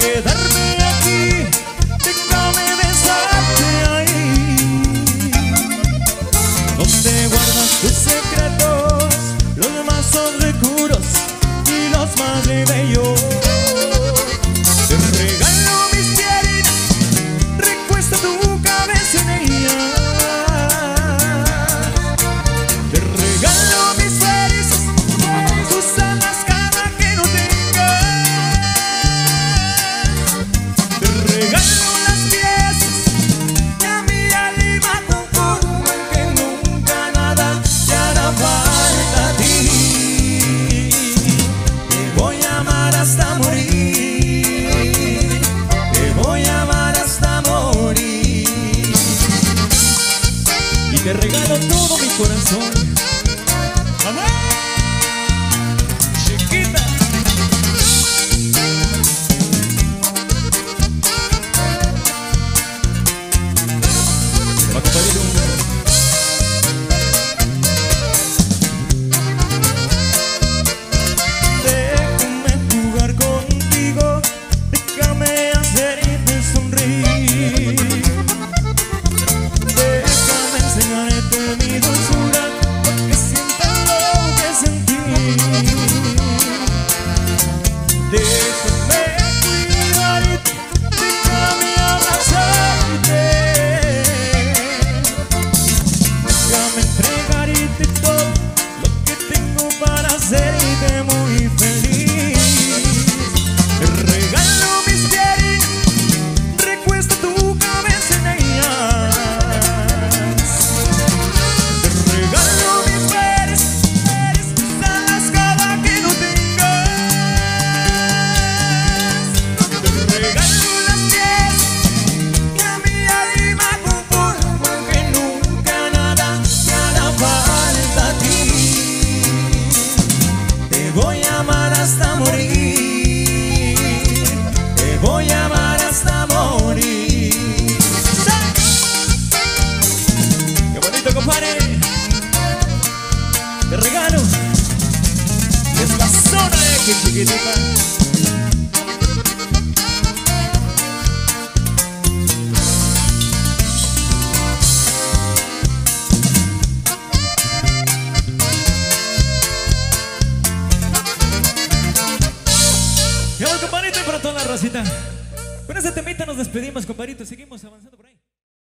quedarme aquí, déjame besarte ahí. Donde guardas tus secretos, los más oscuros y los más bellos. con todo mi corazón. Chiquita. Va a amar hasta morir. Te voy a amar hasta morir. ¡Qué bonito, compadre! ¡Te regalo! Es la zona de que chiquitita. Ya voy, compadrito, y para toda la rosita. Con ese temita nos despedimos, compadrito. Seguimos avanzando por ahí.